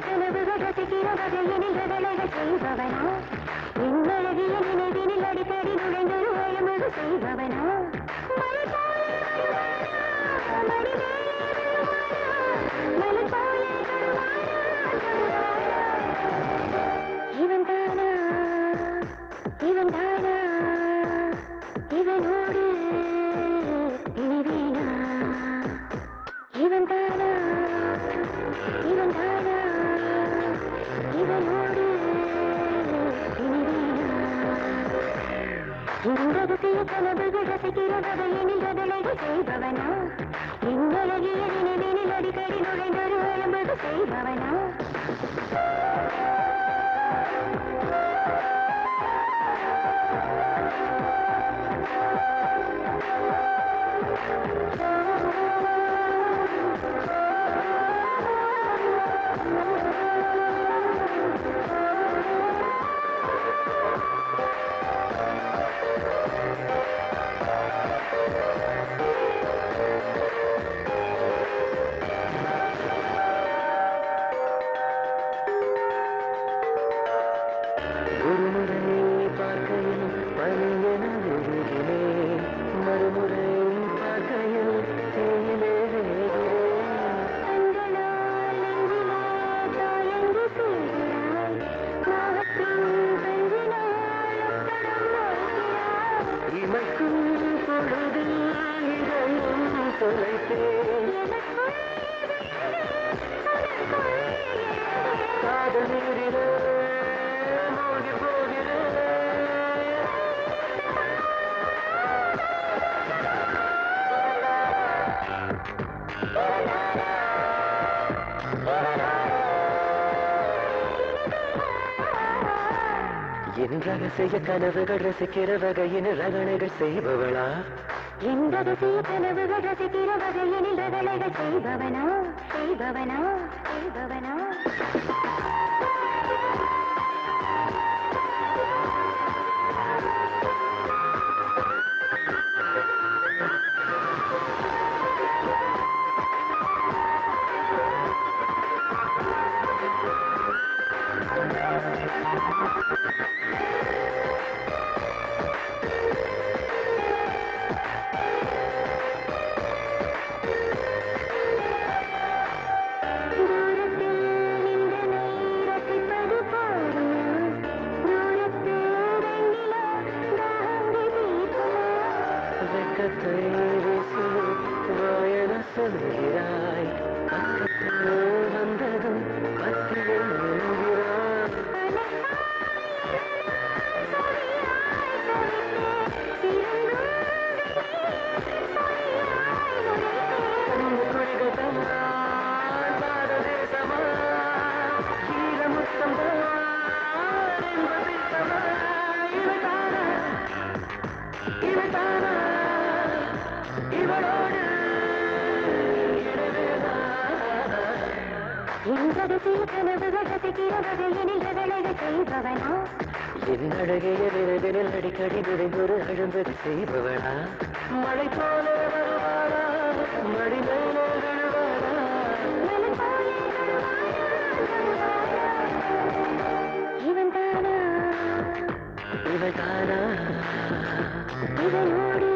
கனவுகள் ரசிக்கிற வகையினில் ரகளைகள் செய்பவனா என்னழகிய நினைவினில் அடிக்கடி நுழைந்தொரு வயமுது செய்பவனா இவன் தானா இவன் தானா இவனோடு இனி வீணா இந்த ரகசிய கனவுகள் ரசிக்கிற காதல் நீரிலே மூழ்கி போகிறேன் என் ரகசிய கனவுகள் ரசிக்கிற வகையின் ரகணைகள் செய்பவளா? இந்த ரகசிய கனவுகள் ரசிக்கிற வகையினில் ரகளைகள் செய்பவனா? செய்பவனா? செய்பவனா? வெக்கத்தை வீசி வாயன சொல்கிறாய். பக்கத்தில் வந்ததும் பத்தியில் எழுகிறாய் கண்ணு குழிகதான் பாரதேசமா ஈரமுத்தம் தான்? என்பதித்தமா இவதானா இவதானா கடைசியில் கனவுகள் கசக்கிற வகையினில் எதழக செய்பவனா என் அழகிய விரைவினில் அடிக்கடி நெடுங்கொரு அழும்பது செய்பவனா மழை போல வருவாளா மழை மேலே விழுவாளா மழை போல இவன் தானா இவன் தானா இவனோடு